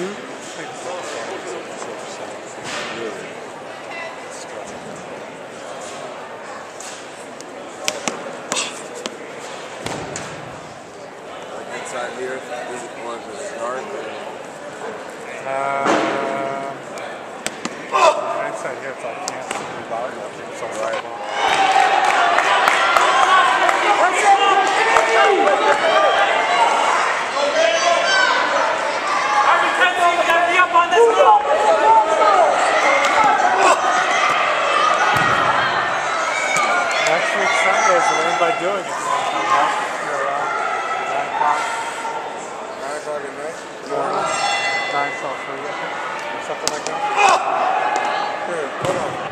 school. Well, the two guys got the know. Let's go, Kitzman. Inside here, that start. Uh, inside here, it's all. Volleyball right. Week Sunday is learn by doing it. I think, something like that. Here, hold on.